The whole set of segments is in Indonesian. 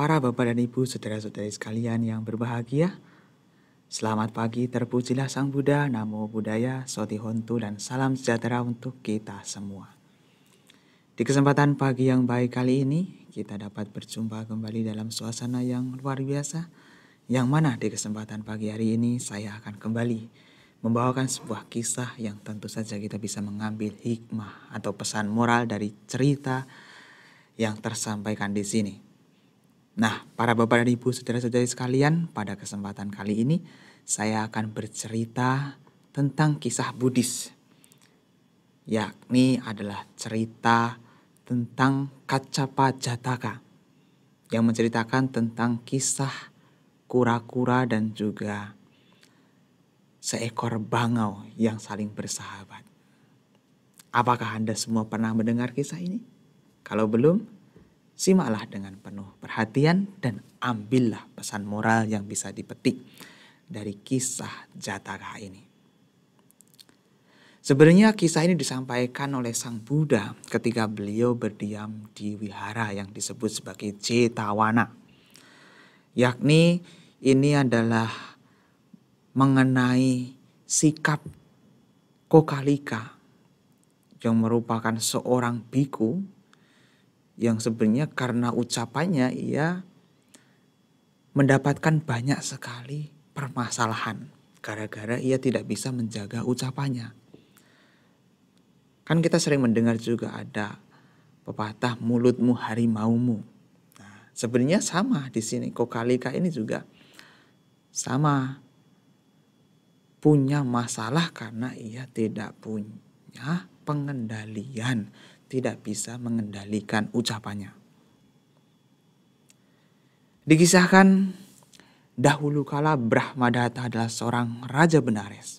Para bapak dan ibu, saudara-saudari sekalian yang berbahagia, selamat pagi, terpujilah Sang Buddha, Namo Buddhaya, Soti Hontu, dan salam sejahtera untuk kita semua. Di kesempatan pagi yang baik kali ini, kita dapat berjumpa kembali dalam suasana yang luar biasa, yang mana di kesempatan pagi hari ini saya akan kembali membawakan sebuah kisah yang tentu saja kita bisa mengambil hikmah atau pesan moral dari cerita yang tersampaikan di sini. Nah, para bapak dan ibu saudara-saudari sekalian, pada kesempatan kali ini saya akan bercerita tentang kisah Buddhis. Yakni adalah cerita tentang Kacapa Jataka yang menceritakan tentang kisah kura-kura dan juga seekor bangau yang saling bersahabat. Apakah Anda semua pernah mendengar kisah ini? Kalau belum, simaklah dengan penuh perhatian dan ambillah pesan moral yang bisa dipetik dari kisah Jataka ini. Sebenarnya kisah ini disampaikan oleh Sang Buddha ketika beliau berdiam di wihara yang disebut sebagai Jetawana. Yakni ini adalah mengenai sikap Kokalika yang merupakan seorang biku yang sebenarnya karena ucapannya ia mendapatkan banyak sekali permasalahan gara-gara ia tidak bisa menjaga ucapannya. Kan kita sering mendengar juga ada pepatah mulutmu harimaumu. Nah, sebenarnya sama di sini Kokalika ini juga sama punya masalah karena ia tidak punya pengendalian, tidak bisa mengendalikan ucapannya. Dikisahkan dahulu kala Brahmadatta adalah seorang raja Benares.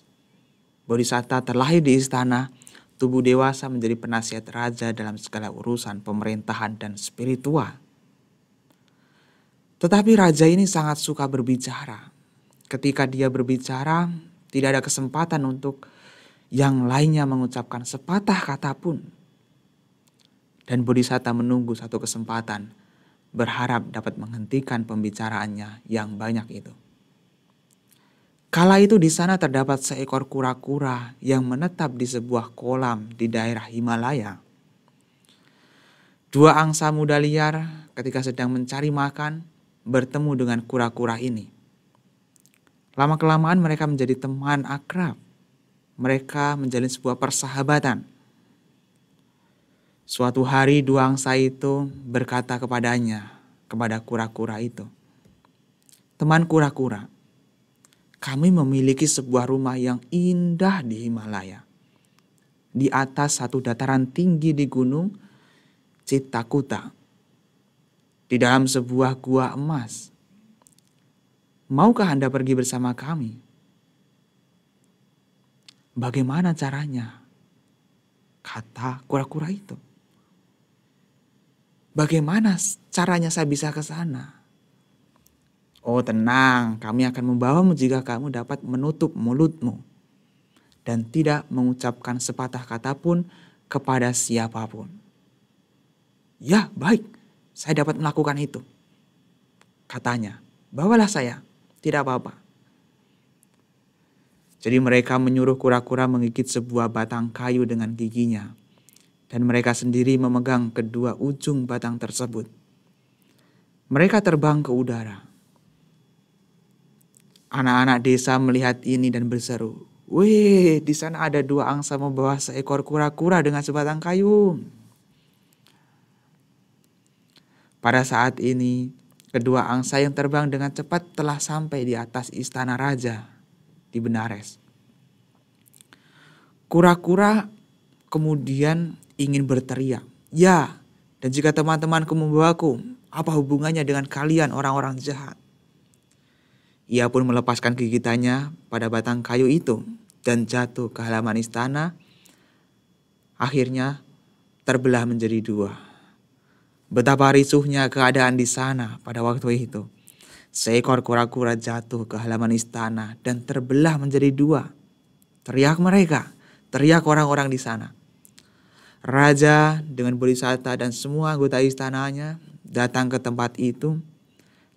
Bodhisatta terlahir di istana, tubuh dewasa menjadi penasihat raja dalam segala urusan pemerintahan dan spiritual. Tetapi raja ini sangat suka berbicara. Ketika dia berbicara, tidak ada kesempatan untuk yang lainnya mengucapkan sepatah kata pun. Dan Bodhisatta menunggu satu kesempatan, berharap dapat menghentikan pembicaraannya yang banyak itu. Kala itu di sana terdapat seekor kura-kura yang menetap di sebuah kolam di daerah Himalaya. Dua angsa muda liar ketika sedang mencari makan bertemu dengan kura-kura ini. Lama-kelamaan mereka menjadi teman akrab. Mereka menjalin sebuah persahabatan. Suatu hari dua angsa itu berkata kepadanya, kepada kura-kura itu. Teman kura-kura, kami memiliki sebuah rumah yang indah di Himalaya. Di atas satu dataran tinggi di gunung Citakuta. Di dalam sebuah gua emas Maukah Anda pergi bersama kami? Bagaimana caranya? Kata kura-kura itu. Bagaimana caranya saya bisa ke sana? Oh tenang, kami akan membawamu jika kamu dapat menutup mulutmu dan tidak mengucapkan sepatah kata pun kepada siapa pun. Ya baik, saya dapat melakukan itu. Katanya, bawalah saya tidak apa-apa. Jadi mereka menyuruh kura-kura menggigit sebuah batang kayu dengan giginya. Dan mereka sendiri memegang kedua ujung batang tersebut. Mereka terbang ke udara. Anak-anak desa melihat ini dan berseru, Wih, di sana ada dua angsa membawa seekor kura-kura dengan sebatang kayu. Pada saat ini, Kedua angsa yang terbang dengan cepat telah sampai di atas istana raja di Benares. Kura-kura kemudian ingin berteriak, "Ya, dan jika teman-temanku membawaku, apa hubungannya dengan kalian orang-orang jahat?" Ia pun melepaskan gigitannya pada batang kayu itu dan jatuh ke halaman istana. Akhirnya terbelah menjadi dua. Betapa risuhnya keadaan di sana pada waktu itu. Seekor kura-kura jatuh ke halaman istana dan terbelah menjadi dua. Teriak mereka, teriak orang-orang di sana. Raja dengan bodhisatta dan semua anggota istananya datang ke tempat itu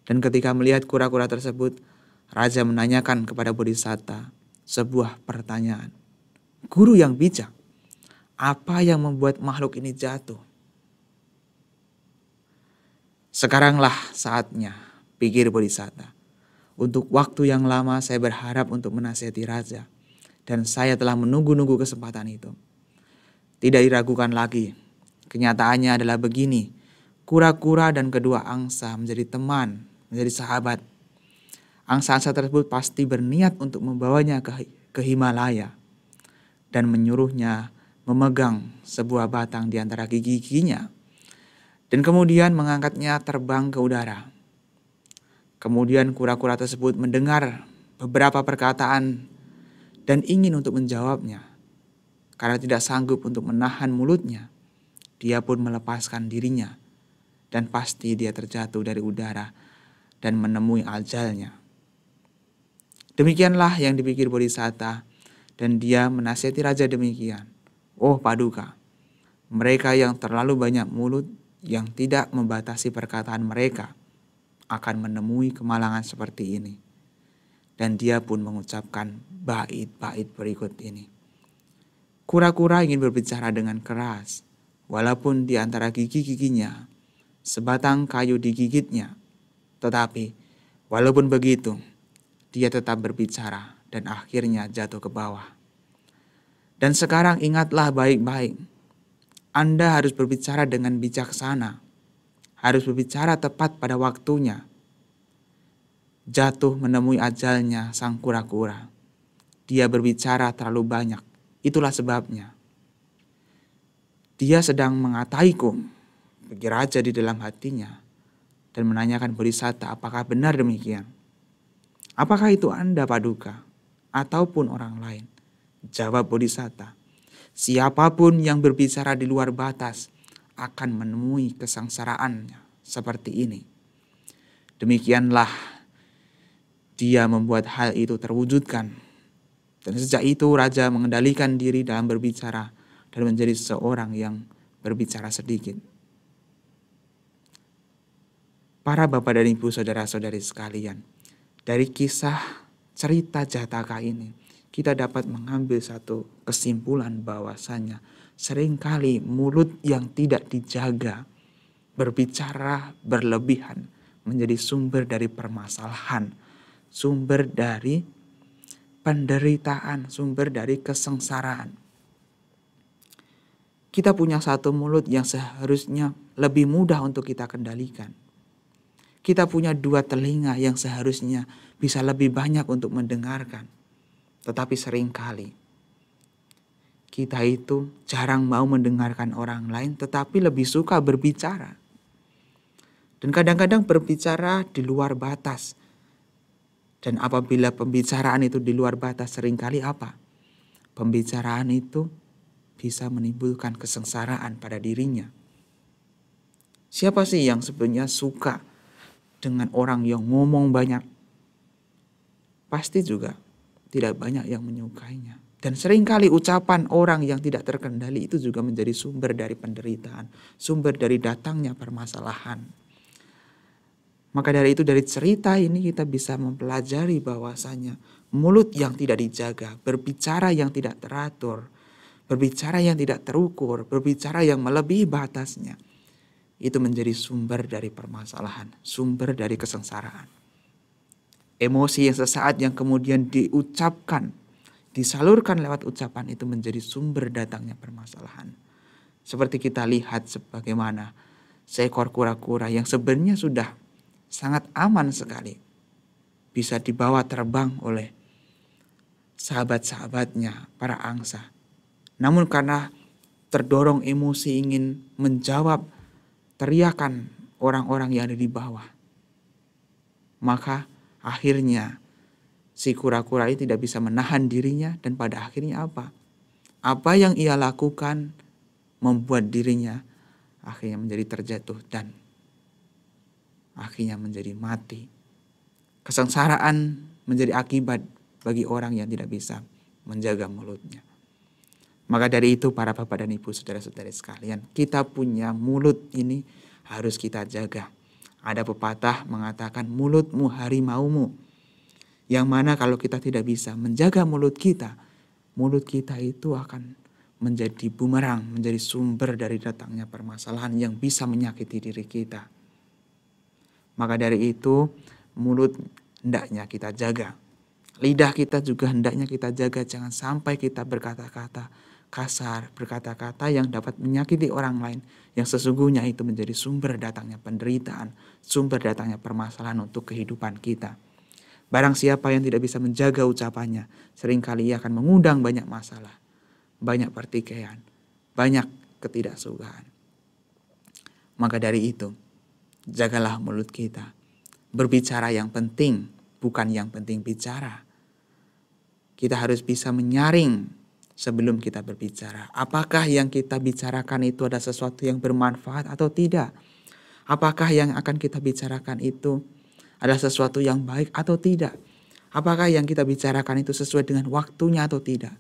Dan ketika melihat kura-kura tersebut, raja menanyakan kepada Bodhisatta sebuah pertanyaan. Guru yang bijak, apa yang membuat makhluk ini jatuh? Sekaranglah saatnya, pikir Bodhisatta. Untuk waktu yang lama saya berharap untuk menasihati raja. Dan saya telah menunggu-nunggu kesempatan itu. Tidak diragukan lagi. Kenyataannya adalah begini. Kura-kura dan kedua angsa menjadi teman menjadi sahabat. Angsa-angsa tersebut pasti berniat untuk membawanya ke, ke Himalaya dan menyuruhnya memegang sebuah batang di antara gigi-giginya dan kemudian mengangkatnya terbang ke udara. Kemudian kura-kura tersebut mendengar beberapa perkataan dan ingin untuk menjawabnya. Karena tidak sanggup untuk menahan mulutnya, dia pun melepaskan dirinya dan pasti dia terjatuh dari udara dan menemui ajalnya. Demikianlah yang dipikir Bodhisatta dan dia menasihati raja demikian. Oh Paduka, mereka yang terlalu banyak mulut yang tidak membatasi perkataan mereka akan menemui kemalangan seperti ini. Dan dia pun mengucapkan bait-bait berikut ini. Kura-kura ingin berbicara dengan keras, walaupun di antara gigi-giginya, sebatang kayu digigitnya tetapi walaupun begitu, dia tetap berbicara dan akhirnya jatuh ke bawah. Dan sekarang ingatlah baik-baik, Anda harus berbicara dengan bijaksana, harus berbicara tepat pada waktunya. Jatuh menemui ajalnya sang kura-kura. Dia berbicara terlalu banyak, itulah sebabnya. Dia sedang mengataiku, pikir aja di dalam hatinya dan menanyakan Bodhisatta apakah benar demikian. Apakah itu Anda Paduka ataupun orang lain? Jawab Bodhisatta, siapa pun yang berbicara di luar batas akan menemui kesengsaraannya seperti ini. Demikianlah dia membuat hal itu terwujudkan. Dan sejak itu raja mengendalikan diri dalam berbicara dan menjadi seorang yang berbicara sedikit. Para bapak dan ibu saudara-saudari sekalian, dari kisah cerita Jataka ini, kita dapat mengambil satu kesimpulan bahwasanya sering kali mulut yang tidak dijaga, berbicara berlebihan, menjadi sumber dari permasalahan, sumber dari penderitaan, sumber dari kesengsaraan. Kita punya satu mulut yang seharusnya lebih mudah untuk kita kendalikan kita punya dua telinga yang seharusnya bisa lebih banyak untuk mendengarkan. Tetapi sering kali kita itu jarang mau mendengarkan orang lain tetapi lebih suka berbicara. Dan kadang-kadang berbicara di luar batas. Dan apabila pembicaraan itu di luar batas sering kali apa? Pembicaraan itu bisa menimbulkan kesengsaraan pada dirinya. Siapa sih yang sebenarnya suka dengan orang yang ngomong banyak, pasti juga tidak banyak yang menyukainya. Dan sering kali ucapan orang yang tidak terkendali itu juga menjadi sumber dari penderitaan, sumber dari datangnya permasalahan. Maka dari itu dari cerita ini kita bisa mempelajari bahwasanya mulut yang tidak dijaga, berbicara yang tidak teratur, berbicara yang tidak terukur, berbicara yang melebihi batasnya, itu menjadi sumber dari permasalahan, sumber dari kesengsaraan. Emosi yang sesaat yang kemudian diucapkan, disalurkan lewat ucapan itu menjadi sumber datangnya permasalahan. Seperti kita lihat sebagaimana seekor kura-kura yang sebenarnya sudah sangat aman sekali. Bisa dibawa terbang oleh sahabat-sahabatnya, para angsa. Namun karena terdorong emosi ingin menjawab teriakan orang-orang yang ada di bawah. Maka akhirnya si kura-kura ini tidak bisa menahan dirinya dan pada akhirnya apa? Apa yang ia lakukan membuat dirinya akhirnya menjadi terjatuh dan akhirnya menjadi mati. Kesengsaraan menjadi akibat bagi orang yang tidak bisa menjaga mulutnya. Maka dari itu para bapak dan ibu saudara-saudari sekalian, kita punya mulut ini harus kita jaga. Ada pepatah mengatakan mulutmu harimaumu. Yang mana kalau kita tidak bisa menjaga mulut kita, mulut kita itu akan menjadi bumerang, menjadi sumber dari datangnya permasalahan yang bisa menyakiti diri kita. Maka dari itu, mulut hendaknya kita jaga. Lidah kita juga hendaknya kita jaga, jangan sampai kita berkata-kata kasar, berkata-kata yang dapat menyakiti orang lain, yang sesungguhnya itu menjadi sumber datangnya penderitaan, sumber datangnya permasalahan untuk kehidupan kita. Barang siapa yang tidak bisa menjaga ucapannya, sering kali ia akan mengundang banyak masalah, banyak pertikaian, banyak ketidaksukaan. Maka dari itu, jagalah mulut kita. Berbicara yang penting, bukan yang penting bicara. Kita harus bisa menyaring sebelum kita berbicara. Apakah yang kita bicarakan itu ada sesuatu yang bermanfaat atau tidak? Apakah yang akan kita bicarakan itu ada sesuatu yang baik atau tidak? Apakah yang kita bicarakan itu sesuai dengan waktunya atau tidak?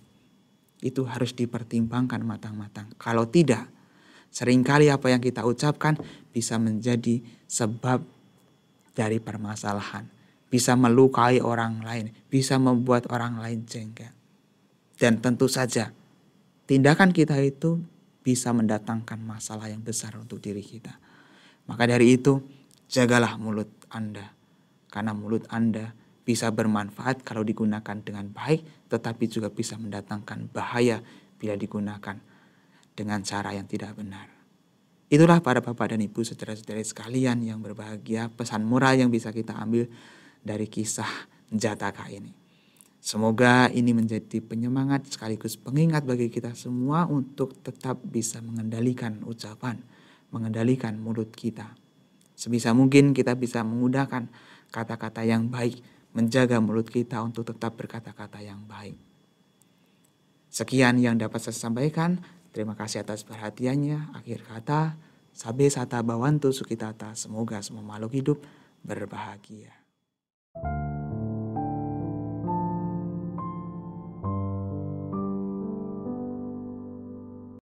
Itu harus dipertimbangkan matang-matang. Kalau tidak, sering kali apa yang kita ucapkan bisa menjadi sebab dari permasalahan, bisa melukai orang lain, bisa membuat orang lain jengkel. Dan tentu saja tindakan kita itu bisa mendatangkan masalah yang besar untuk diri kita. Maka dari itu, jagalah mulut Anda. Karena mulut Anda bisa bermanfaat kalau digunakan dengan baik, tetapi juga bisa mendatangkan bahaya bila digunakan dengan cara yang tidak benar. Itulah para bapak dan ibu saudara-saudari sekalian yang berbahagia, pesan moral yang bisa kita ambil dari kisah Jataka ini. Semoga ini menjadi penyemangat sekaligus pengingat bagi kita semua untuk tetap bisa mengendalikan ucapan, mengendalikan mulut kita. Sebisa mungkin kita bisa menggunakan kata-kata yang baik, menjaga mulut kita untuk tetap berkata-kata yang baik. Sekian yang dapat saya sampaikan. Terima kasih atas perhatiannya. Akhir kata, sabe sata bawantu sukitata. Semoga semua makhluk hidup berbahagia.